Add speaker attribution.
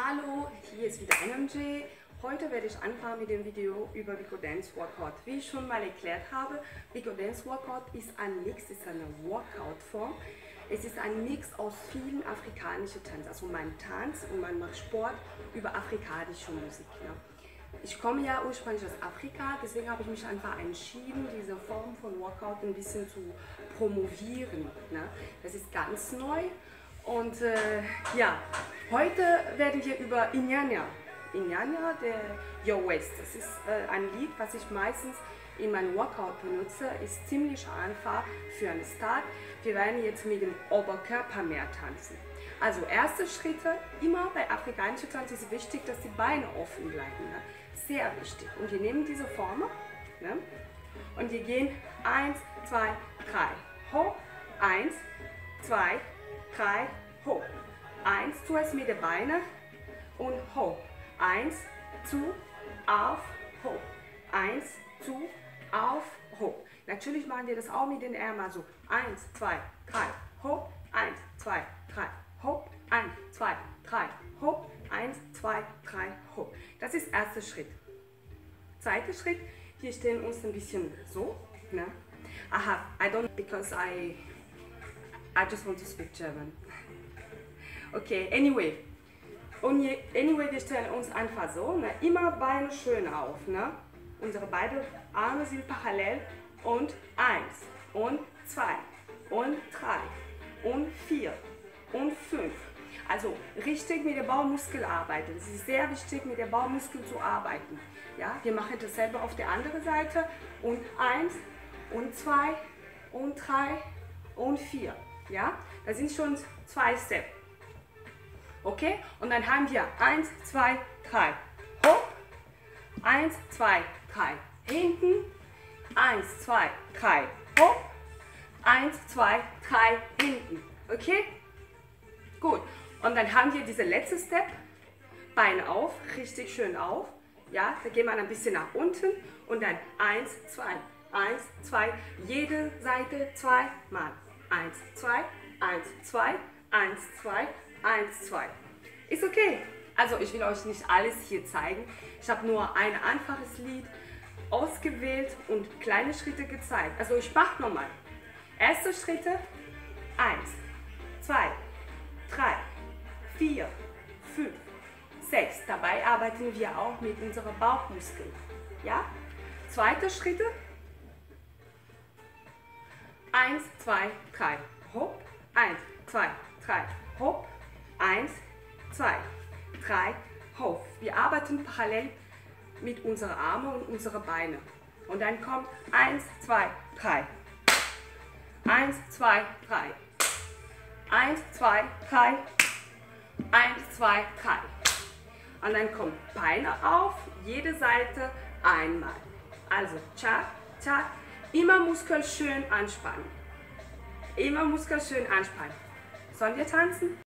Speaker 1: Hallo, hier ist wieder NMJ. Heute werde ich anfangen mit dem Video über Vico Dance Workout. Wie ich schon mal erklärt habe, Vico Dance Workout ist ein Mix, ist eine Workout-Form. Es ist ein Mix aus vielen afrikanischen Tanzen. Also man tanzt und man macht Sport über afrikanische Musik. Ja. Ich komme ja ursprünglich aus Afrika, deswegen habe ich mich einfach entschieden, diese Form von Workout ein bisschen zu promovieren. Ne? Das ist ganz neu und äh, ja, heute werden wir über Inyanya, Inyanya der Yo West. Das ist äh, ein Lied, was ich meistens in meinem Workout benutze, ist ziemlich einfach für einen Start. Wir werden jetzt mit dem Oberkörper mehr tanzen. Also erste Schritte, immer bei afrikanischen Tanz ist wichtig, dass die Beine offen bleiben. Ne? Sehr wichtig. Und wir nehmen diese Form ne? und wir gehen 1, 2, 3, hoch, 1, 2, 3, hoch. 1, zuerst mit den Beinen und hoch. 1, zu, auf, hoch. 1, zu, auf, hoch. Natürlich machen wir das auch mit den Ärmeln so. 1, 2, 3, hoch, 1, 2, 3, hoch, 1, 2, 3, hoch, 1, 2, 3, hoch. Das ist der erste Schritt. Zweiter Schritt, wir stellen uns ein bisschen so. Ne? I have, I don't, because I, I just want to speak German. Okay, anyway. Und je, anyway, wir stellen uns einfach so, ne? immer Beine schön auf. Ne? Unsere beiden Arme sind parallel und eins und zwei und drei und vier und fünf. Also richtig mit der Bauchmuskel arbeiten. Es ist sehr wichtig, mit der Bauchmuskel zu arbeiten. Ja, wir machen dasselbe auf der anderen Seite und eins und zwei und drei und vier. Ja, das sind schon zwei Steps. Okay, und dann haben wir eins, zwei, drei. Hoch, eins, zwei, drei. Hinten, eins, zwei, drei. Hoch, eins, zwei, drei. Hinten. Okay? Gut. Und dann haben wir diese letzte Step. Beine auf, richtig schön auf. Ja, da gehen wir ein bisschen nach unten und dann eins, zwei, eins, zwei. Jede Seite zweimal. Eins, zwei, eins, zwei, eins, zwei, eins, zwei. Ist okay. Also ich will euch nicht alles hier zeigen. Ich habe nur ein einfaches Lied ausgewählt und kleine Schritte gezeigt. Also ich mache nochmal. Erste Schritte. Eins, zwei, drei, vier, fünf, sechs. Dabei arbeiten wir auch mit unseren Bauchmuskeln. Ja? Zweite Schritte. Eins, zwei, drei. Hopp. Eins, zwei, drei. Hopp. Eins, zwei, drei. Hopp. Wir arbeiten parallel mit unseren Armen und unseren Beinen. Und dann kommt eins, zwei, drei. Eins, zwei, drei. Eins, zwei, drei. Eins, zwei, drei. Und dann kommt Beine auf, jede Seite einmal. Also, tschak, tschak. Immer Muskel schön anspannen. Immer Muskel schön anspannen. Sollen wir tanzen?